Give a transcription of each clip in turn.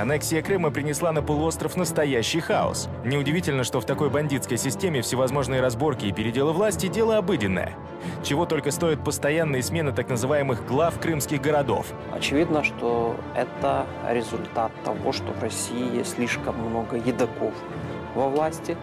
Аннексия Крыма принесла на полуостров настоящий хаос. Неудивительно, что в такой бандитской системе всевозможные разборки и переделы власти – дело обыденное. Чего только стоят постоянные смены так называемых глав крымских городов. Очевидно, что это результат того, что в России слишком много едоков во власти,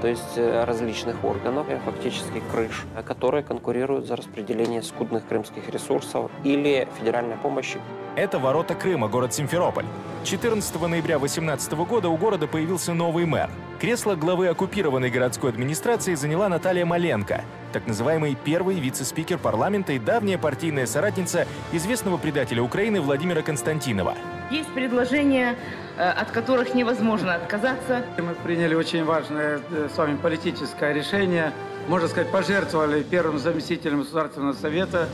то есть э, различных органов, и фактически крыш, которые конкурируют за распределение скудных крымских ресурсов или федеральной помощи. Это ворота Крыма, город Симферополь. 14 ноября 2018 года у города появился новый мэр. Кресло главы оккупированной городской администрации заняла Наталья Маленко, так называемый первый вице-спикер парламента и давняя партийная соратница известного предателя Украины Владимира Константинова. Есть предложения, э, от которых невозможно отказаться. Мы приняли очень важное э, с вами политическое решение. Можно сказать, пожертвовали первым заместителем Государственного совета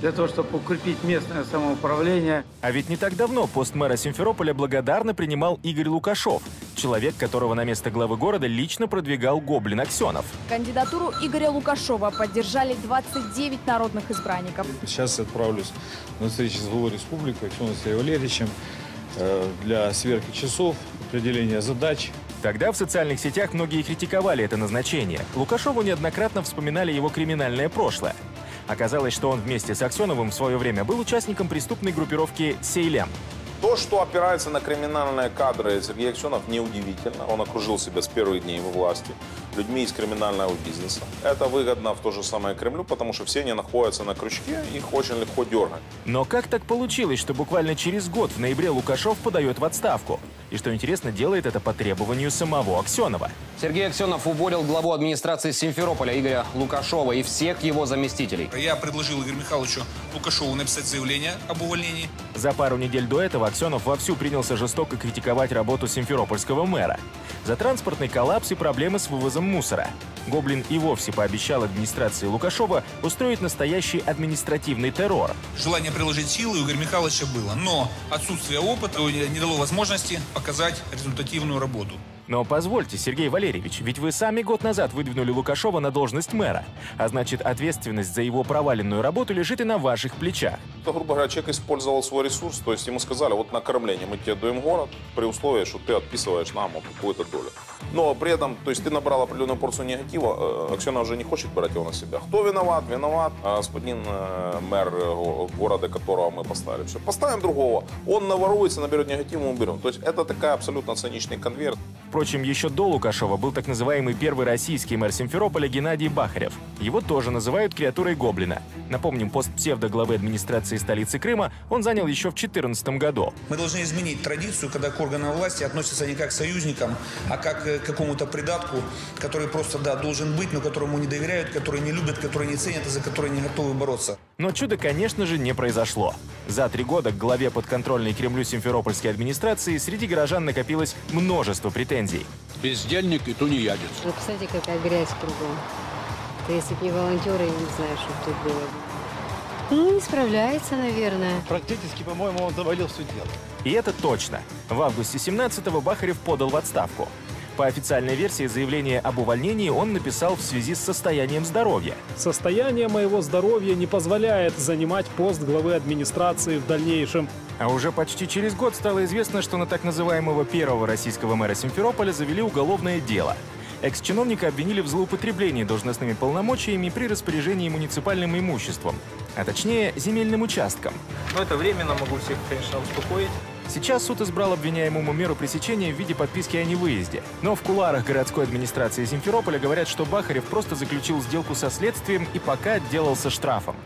для того, чтобы укрепить местное самоуправление. А ведь не так давно пост мэра Симферополя благодарно принимал Игорь Лукашов, человек, которого на место главы города лично продвигал Гоблин Аксенов. Кандидатуру Игоря Лукашова поддержали 29 народных избранников. Сейчас я отправлюсь на встречу с главой республики Аксеном Валерьевичем э, для сверки часов, определения задач. Тогда в социальных сетях многие критиковали это назначение. Лукашову неоднократно вспоминали его криминальное прошлое. Оказалось, что он вместе с Аксеновым в свое время был участником преступной группировки «Сейлем». То, что опирается на криминальные кадры Сергей Аксенов, неудивительно. Он окружил себя с первых дней во власти людьми из криминального бизнеса. Это выгодно в то же самое Кремлю, потому что все они находятся на крючке, их очень легко дергать. Но как так получилось, что буквально через год в ноябре Лукашов подает в отставку? И что интересно, делает это по требованию самого Аксенова. Сергей Аксенов уволил главу администрации Симферополя Игоря Лукашова и всех его заместителей. Я предложил Игорю Михайловичу Лукашову написать заявление об увольнении. За пару недель до этого Аксенов вовсю принялся жестоко критиковать работу симферопольского мэра. За транспортный коллапс и проблемы с вывозом мусора. Гоблин и вовсе пообещал администрации Лукашова устроить настоящий административный террор. Желание приложить силы у Игоря Михайловича было, но отсутствие опыта не дало возможности показать результативную работу. Но позвольте, Сергей Валерьевич, ведь вы сами год назад выдвинули Лукашова на должность мэра. А значит, ответственность за его проваленную работу лежит и на ваших плечах. То, грубо говоря, человек использовал свой ресурс, то есть ему сказали, вот на кормление мы тебе даем город, при условии, что ты отписываешь нам какую-то долю. Но при этом, то есть ты набрал определенную порцию негатива, э, Аксена уже не хочет брать его на себя. Кто виноват? Виноват а господин э, мэр э, города, которого мы поставили. Все, поставим другого. Он наворуется, наберет негатив, мы уберем. То есть это такая абсолютно циничный конверт. Впрочем, еще до Лукашова был так называемый первый российский мэр Симферополя Геннадий Бахарев. Его тоже называют креатурой Гоблина. Напомним, пост псевдоглавы администрации столицы Крыма он занял еще в 2014 году. Мы должны изменить традицию, когда к органам власти относятся не как к союзникам, а как к какому-то придатку, который просто, да, должен быть, но которому не доверяют, который не любят, который не ценят и за который не готовы бороться. Но чудо, конечно же, не произошло. За три года к главе подконтрольной Кремлю Симферопольской администрации среди горожан накопилось множество претензий. Бездельник и тунеядец. Вы посмотрите, какая грязь кругом. Да если бы не волонтеры, я не знаю, что тут было бы. Ну, не справляется, наверное. Практически, по-моему, он завалил все дело. И это точно. В августе 17-го Бахарев подал в отставку. По официальной версии заявление об увольнении он написал в связи с состоянием здоровья. Состояние моего здоровья не позволяет занимать пост главы администрации в дальнейшем. А уже почти через год стало известно, что на так называемого первого российского мэра Симферополя завели уголовное дело. Экс-чиновника обвинили в злоупотреблении должностными полномочиями при распоряжении муниципальным имуществом, а точнее земельным участком. Но это временно, могу всех, конечно, успокоить. Сейчас суд избрал обвиняемому меру пресечения в виде подписки о невыезде. Но в куларах городской администрации Симферополя говорят, что Бахарев просто заключил сделку со следствием и пока отделался штрафом.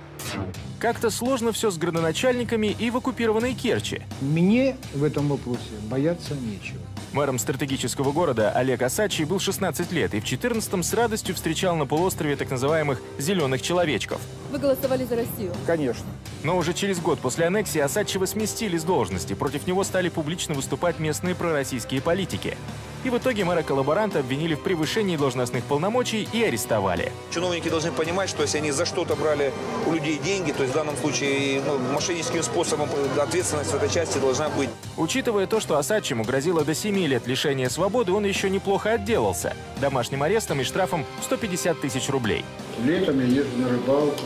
Как-то сложно все с градоначальниками и в оккупированной Керчи. Мне в этом вопросе бояться нечего. Мэром стратегического города Олег Асачий был 16 лет и в 14-м с радостью встречал на полуострове так называемых «зеленых человечков». Вы голосовали за Россию? Конечно. Но уже через год после аннексии Асачева сместили с должности. Против него стали публично выступать местные пророссийские политики. И в итоге мэра-коллаборанта обвинили в превышении должностных полномочий и арестовали. Чиновники должны понимать, что если они за что-то брали у людей деньги, то есть в данном случае ну, мошенническим способом ответственность в этой части должна быть. Учитывая то, что Асадчему грозило до 7 лет лишения свободы, он еще неплохо отделался. Домашним арестом и штрафом в 150 тысяч рублей. Летом я езжу на рыбалку,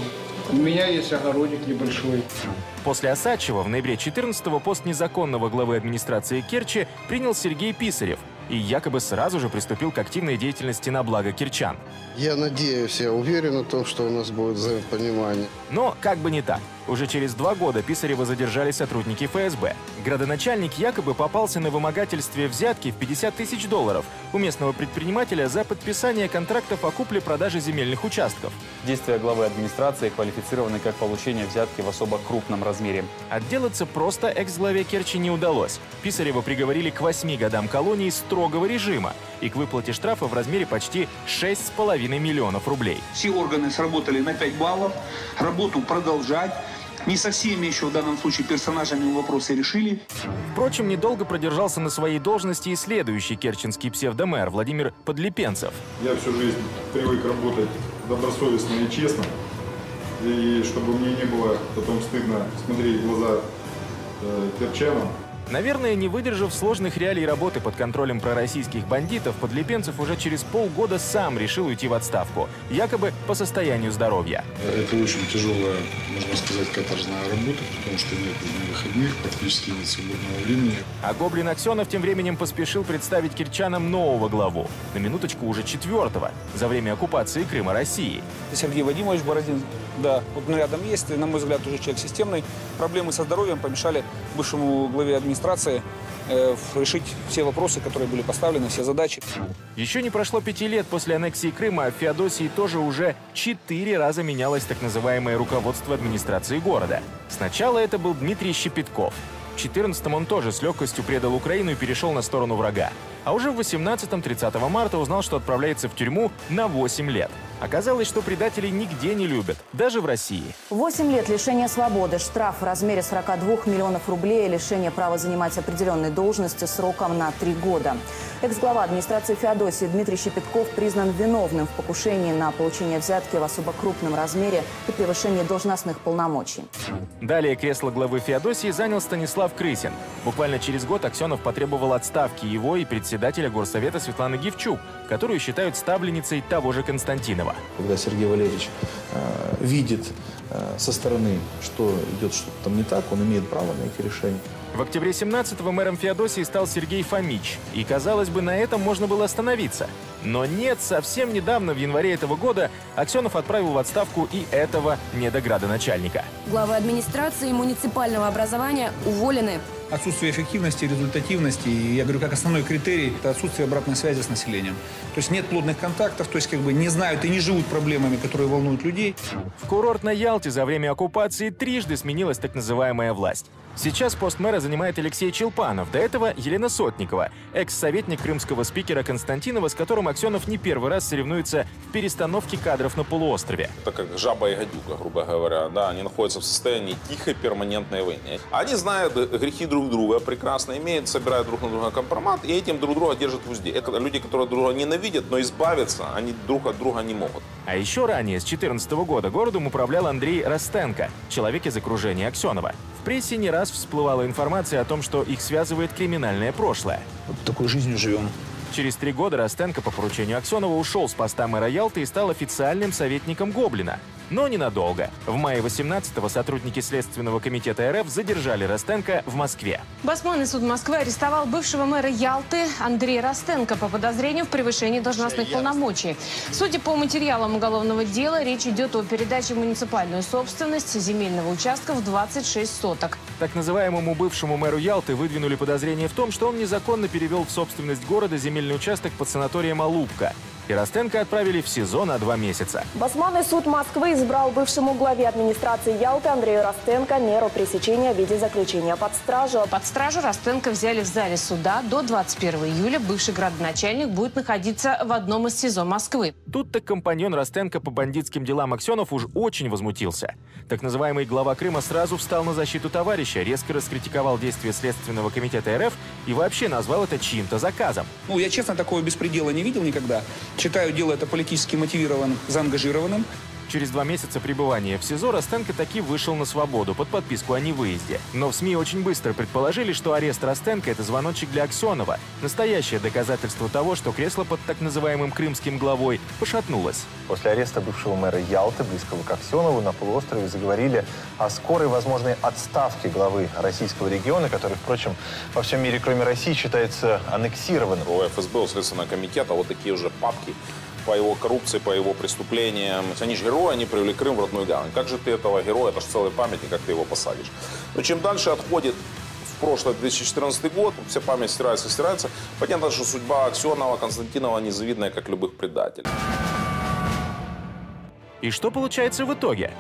У меня есть огородик небольшой. После Осадчева в ноябре 14-го пост незаконного главы администрации Керчи принял Сергей Писарев и якобы сразу же приступил к активной деятельности на благо кирчан. Я надеюсь, я уверен в том, что у нас будет взаимопонимание. Но как бы не так. Уже через два года Писарева задержали сотрудники ФСБ. Градоначальник якобы попался на вымогательстве взятки в 50 тысяч долларов у местного предпринимателя за подписание контрактов о купле-продаже земельных участков. Действия главы администрации квалифицированы как получение взятки в особо крупном размере. Отделаться просто экс-главе Керчи не удалось. Писарева приговорили к 8 годам колонии строгого режима и к выплате штрафа в размере почти 6,5 миллионов рублей. Все органы сработали на 5 баллов, работу продолжать. Не со всеми еще в данном случае персонажами вопросы решили. Впрочем, недолго продержался на своей должности и следующий керченский псевдомэр Владимир Подлипенцев. Я всю жизнь привык работать добросовестно и честно. И чтобы мне не было потом стыдно смотреть в глаза э, керчанам, Наверное, не выдержав сложных реалий работы под контролем пророссийских бандитов, Подлипенцев уже через полгода сам решил уйти в отставку, якобы по состоянию здоровья. Это очень тяжелая, можно сказать, каторжная работа, потому что нет ни выходных, практически нет свободного времени. А Гоблин Аксенов тем временем поспешил представить кирчанам нового главу, на минуточку уже четвертого, за время оккупации Крыма России. Сергей Вадимович Бородин, да, вот он рядом есть, и, на мой взгляд, уже человек системный. Проблемы со здоровьем помешали бывшему главе администрации э, решить все вопросы, которые были поставлены, все задачи. Еще не прошло пяти лет после аннексии Крыма, а в Феодосии тоже уже четыре раза менялось так называемое руководство администрации города. Сначала это был Дмитрий Щепетков. В 14-м он тоже с легкостью предал Украину и перешел на сторону врага. А уже в 18-м 30 марта узнал, что отправляется в тюрьму на 8 лет. Оказалось, что предателей нигде не любят, даже в России. 8 лет лишения свободы, штраф в размере 42 миллионов рублей и лишение права занимать определенные должности сроком на 3 года. Экс-глава администрации Феодосии Дмитрий Щепетков признан виновным в покушении на получение взятки в особо крупном размере и превышении должностных полномочий. Далее кресло главы Феодосии занял Станислав Крысин. Буквально через год Аксенов потребовал отставки его и председателя горсовета Светланы Гивчук, которую считают ставленницей того же Константинова. Когда Сергей Валерьевич э, видит э, со стороны, что идет что-то там не так, он имеет право на эти решения. В октябре 17-го мэром Феодосии стал Сергей Фомич. И, казалось бы, на этом можно было остановиться. Но нет, совсем недавно, в январе этого года, Аксенов отправил в отставку и этого недоградоначальника. Главы администрации и муниципального образования уволены. Отсутствие эффективности, результативности, и я говорю, как основной критерий, это отсутствие обратной связи с населением. То есть нет плотных контактов, то есть как бы не знают и не живут проблемами, которые волнуют людей. В курортной Ялте за время оккупации трижды сменилась так называемая власть. Сейчас пост мэра занимает Алексей Челпанов, до этого Елена Сотникова, экс-советник крымского спикера Константинова, с которым Аксенов не первый раз соревнуется в перестановке кадров на полуострове. Это как жаба и гадюка, грубо говоря. Да, они находятся в состоянии тихой перманентной войны. Они знают грехи друг друга прекрасно, имеют, собирают друг на друга компромат, и этим друг друга держат в узде. Это люди, которые друг друга ненавидят, но избавиться они друг от друга не могут. А еще ранее, с 2014 года, городом управлял Андрей Ростенко, человек из окружения Аксенова. В прессе не раз всплывала информация о том, что их связывает криминальное прошлое. Вот такой жизнью живем. Через три года Ростенко по поручению Аксенова ушел с поста мэра Ялты и стал официальным советником Гоблина. Но ненадолго. В мае 18-го сотрудники Следственного комитета РФ задержали Ростенко в Москве. Басманный суд Москвы арестовал бывшего мэра Ялты Андрея Ростенко по подозрению в превышении должностных полномочий. Судя по материалам уголовного дела, речь идет о передаче в муниципальную собственность земельного участка в 26 соток. Так называемому бывшему мэру Ялты выдвинули подозрение в том, что он незаконно перевел в собственность города земельный участок под санаторием «Алупка». И Ростенко отправили в СИЗО на два месяца. Басманный суд Москвы избрал бывшему главе администрации Ялты Андрею Ростенко меру пресечения в виде заключения под стражу. Под стражу Ростенко взяли в зале суда. До 21 июля бывший градоначальник будет находиться в одном из СИЗО Москвы. Тут-то компаньон Ростенко по бандитским делам Аксенов уж очень возмутился. Так называемый глава Крыма сразу встал на защиту товарища, резко раскритиковал действия Следственного комитета РФ и вообще назвал это чьим-то заказом. Ну, я честно такого беспредела не видел никогда. Считаю дело это политически мотивированным, заангажированным. Через два месяца пребывания в СИЗО Ростенко таки вышел на свободу под подписку о невыезде. Но в СМИ очень быстро предположили, что арест Ростенко – это звоночек для Аксенова. Настоящее доказательство того, что кресло под так называемым крымским главой пошатнулось. После ареста бывшего мэра Ялты, близкого к Аксенову, на полуострове заговорили о скорой возможной отставке главы российского региона, который, впрочем, во всем мире, кроме России, считается аннексированным. У ФСБ, у Следственного комитета вот такие уже папки по его коррупции, по его преступлениям. Они же герои, они привели Крым в родную гавань. Как же ты этого героя, это же целый памятник, как ты его посадишь. Но чем дальше отходит в прошлое 2014 год, вся память стирается, стирается. Понятно, что судьба Аксенова, Константинова незавидная, как любых предателей. И что получается в итоге?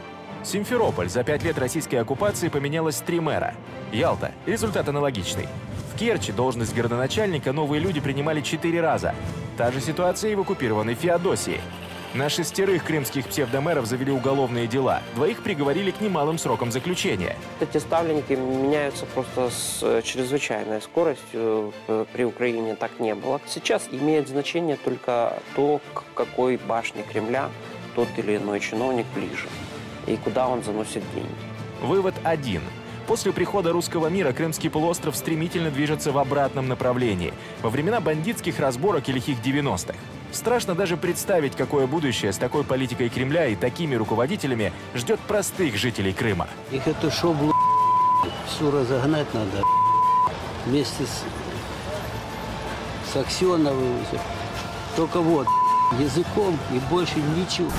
Симферополь за пять лет российской оккупации поменялось три мэра. Ялта – результат аналогичный. Керчи должность городоначальника новые люди принимали четыре раза. Та же ситуация и в оккупированной Феодосии. На шестерых крымских псевдомеров завели уголовные дела. Двоих приговорили к немалым срокам заключения. Эти ставленники меняются просто с э, чрезвычайной скоростью. Э, При Украине так не было. Сейчас имеет значение только то, к какой башне Кремля тот или иной чиновник ближе и куда он заносит деньги. Вывод один. После прихода русского мира Крымский полуостров стремительно движется в обратном направлении, во времена бандитских разборок и лихих 90-х. Страшно даже представить, какое будущее с такой политикой Кремля и такими руководителями ждет простых жителей Крыма. Их эту шоблу всю разогнать надо вместе с, с Аксеновым. Только вот языком и больше ничего.